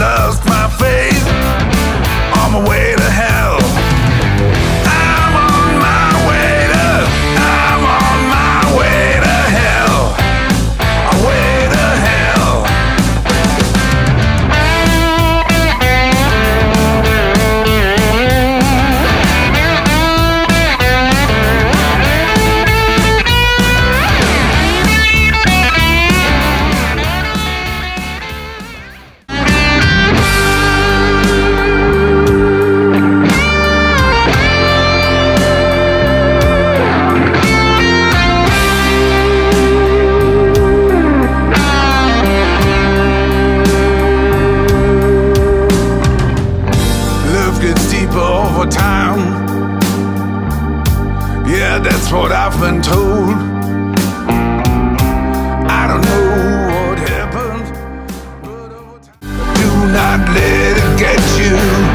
lost my faith on my way to hell. Yeah, that's what I've been told. I don't know what happened, but. Do not let it get you.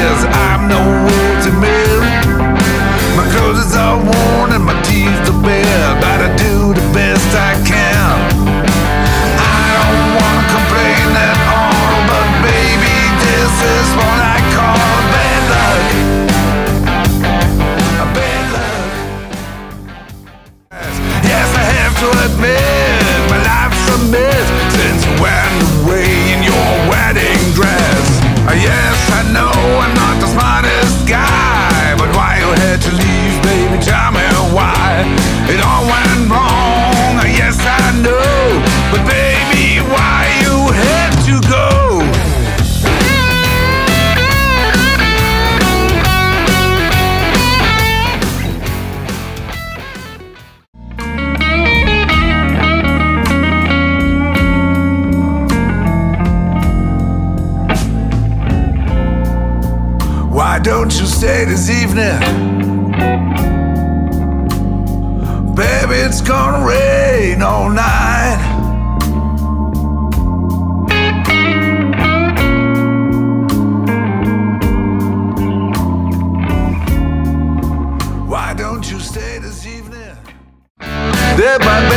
Yes, I'm no mend. My clothes all worn and my teeth are bare, but I do the best I can. I don't wanna complain at all, but baby, this is what I call bad luck. Bad luck. Yes, I have to admit, my life's a mess since you went away in your wedding dress. Yes, I know don't you stay this evening? Baby, it's gonna rain all night. Why don't you stay this evening? There.